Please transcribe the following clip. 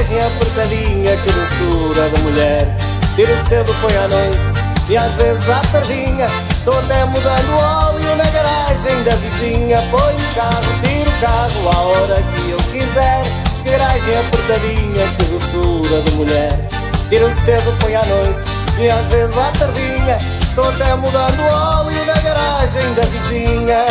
maquiagem apertadinha, que doçura de mulher. Tiro cedo, põe à noite e às vezes à tardinha. Estou até mudando óleo na garagem da vizinha. Põe o carro, tiro o carro à hora que eu quiser. Garagem apertadinha, que doçura de mulher. Tiro cedo, põe à noite e às vezes à tardinha. Estou até mudando óleo na garagem da vizinha.